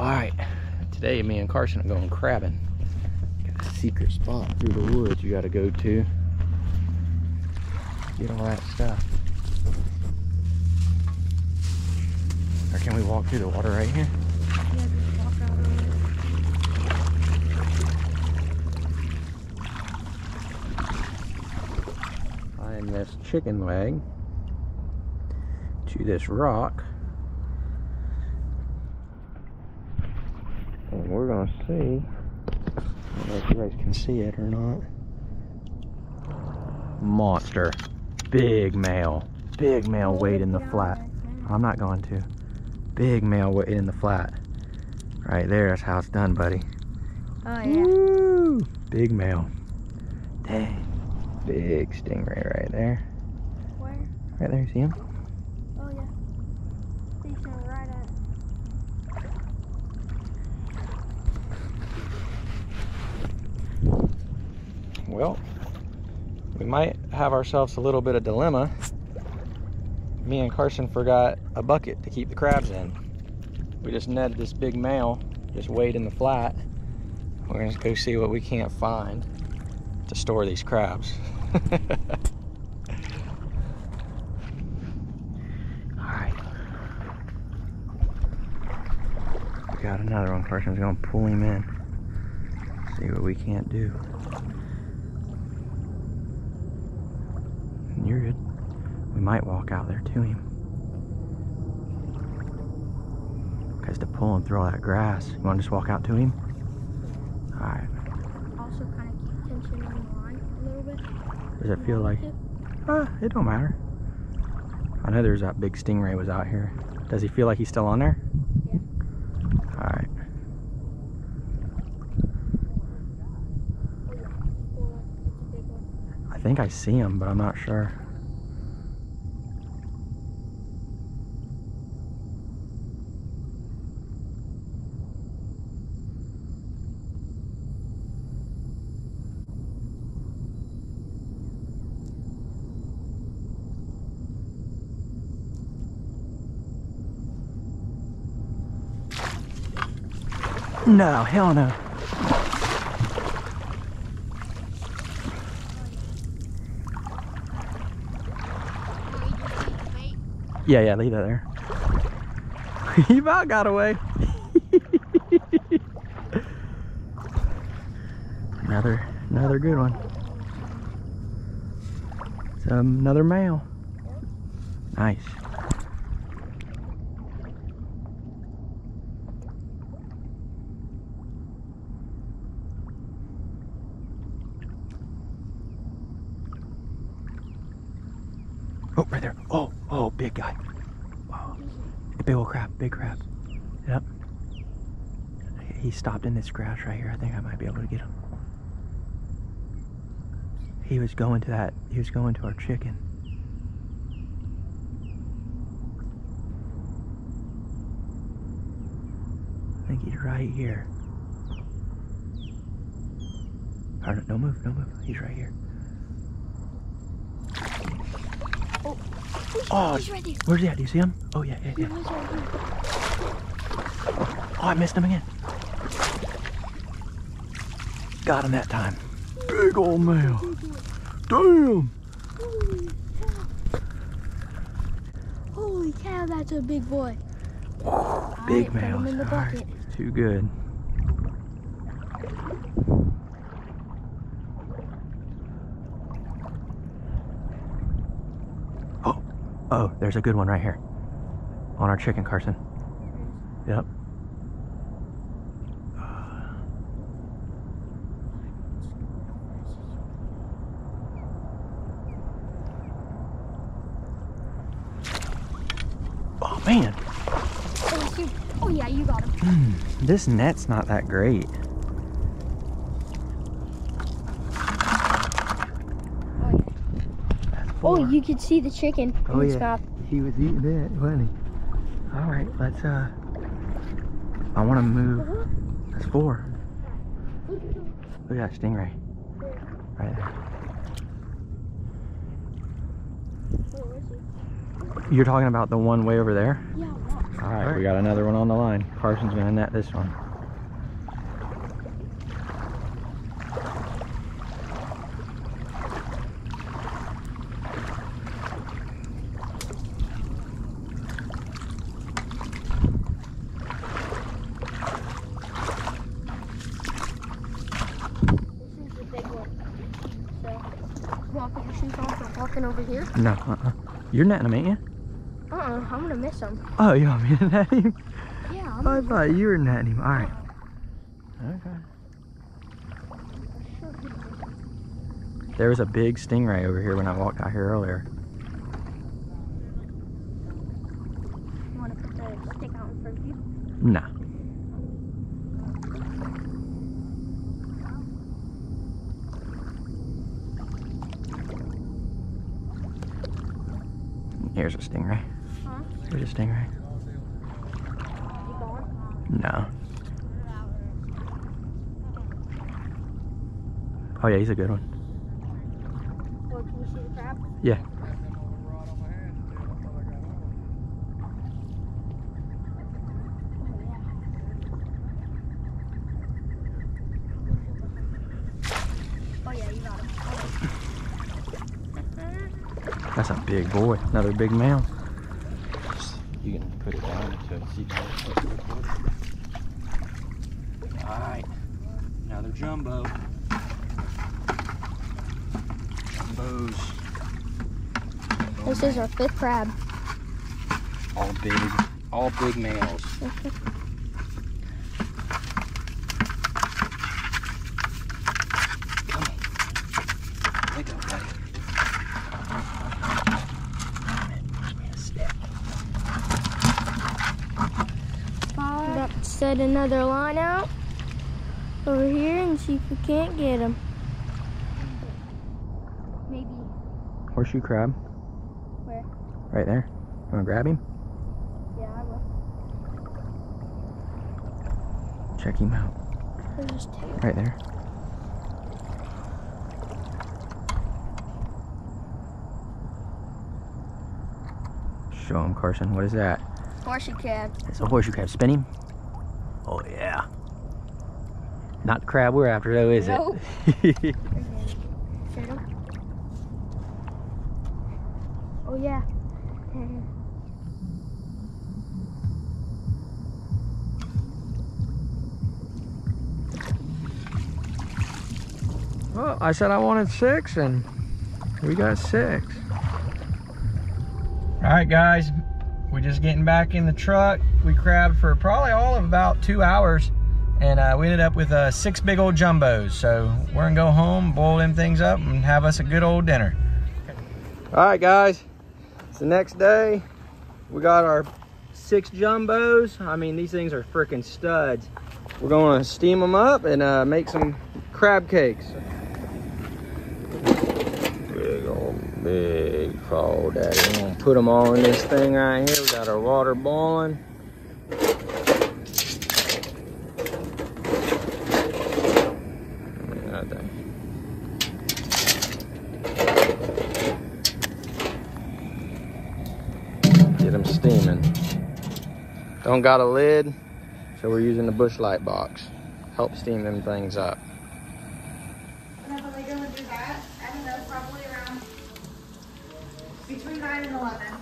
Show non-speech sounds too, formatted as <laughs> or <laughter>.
All right, today me and Carson are going crabbing. Got a secret spot through the woods you gotta go to. Get all that stuff. Or can we walk through the water right here? Yeah, just walk out on it. Find this chicken leg to this rock. And we're gonna see. I don't know if you guys can see it or not. Monster. Big male. Big male weight in the flat. I'm not going to. Big male weight in the flat. Right there, that's how it's done, buddy. Oh yeah. Woo! Big male. Dang. Big stingray right there. Where? Right there, You see him? Oh yeah. Station right at. Well, we might have ourselves a little bit of dilemma. Me and Carson forgot a bucket to keep the crabs in. We just netted this big male, just weighed in the flat. We're gonna go see what we can't find to store these crabs. <laughs> Got another one. Carson's gonna pull him in. See what we can't do. You're good. We might walk out there to him. Because to pull him through all that grass, you want to just walk out to him? Alright. Also kind of keep tension on the line a little bit. Does it feel like. Ah, it don't matter. I know there's that big stingray was out here. Does he feel like he's still on there? Yeah. Alright. I think I see him, but I'm not sure. No, hell no. Yeah, yeah, leave that there. <laughs> he about got away. <laughs> another, another good one. It's another male. Nice. Right there. Oh, oh, big guy. Oh, big old crab, big crab. Yep. He stopped in this grass right here. I think I might be able to get him. He was going to that, he was going to our chicken. I think he's right here. Or, no, no move, no move. He's right here. Oh, He's right there. Where's he at? Do you see him? Oh, yeah, yeah, yeah. was right here. Oh, I missed him again. Got him that time. Big old male. Damn. Holy cow. That's a big boy. Big Alright, put him in the All right. bucket. Too good. Oh, there's a good one right here. On our chicken, Carson. Yep. Oh man, Oh, oh yeah, you got him. Hmm, this net's not that great. Oh, yeah. Oh, you could see the chicken Oh, his yeah. mouth. He was eating it, wasn't he? All right, let's uh. I want to move. Uh-huh. That's four. Look at that stingray. Right there. Where is he? You're talking about the one way over there? Yeah, watch. All right, we got another one on the line. Carson's gonna net this one. This is the big one. So, you want to put your shoes on for walking over here? No, uh-uh. You're netting him, ain't you? Uh-uh, I'm gonna miss him. Oh, you want me to <laughs> net him? Yeah, I'm I thought you were netting him. All right. Okay. There was a big stingray over here when I walked out here earlier. You want to put the stick out in front of you? Nah. Here's a stingray. Huh? Here's a stingray. No. Oh yeah, he's a good one. Or can you see the crab? Yeah. Oh, yeah. Oh, yeah, you got him. That's a big boy. Another big male. You can put it down to see. Alright. Another jumbo. Jumbos. This is our fifth crab. All big, all big males. <laughs> Come on. Pick up, buddy. Give me a stick. Another line out over here and see if we can't get him. Maybe. Horseshoe crab. Where? Right there. Wanna grab him? Yeah, I will. Check him out. There's his tail. Right there. Show him, Carson. What is that? Horseshoe crab. It's a horseshoe crab. Spin him. Oh, yeah. Not the crab we're after, though, is Nope. it? <laughs> Oh yeah. well, I said I wanted six, and we got six. All right, guys. We're just getting back in the truck. We crabbed for probably all of about two hours, and uh, we ended up with uh, six big old jumbos. So we're gonna go home, boil them things up, and have us a good old dinner. All right, guys. It's the next day. We got our six jumbos. I mean, these things are freaking studs. We're gonna steam them up and uh, make some crab cakes. Big old, big fall daddy. We're gonna put them all in this thing right here. We got our water boiling. Get them steaming. Don't got a lid, so we're using the Busch Light box. Help steam them things up. ano nga?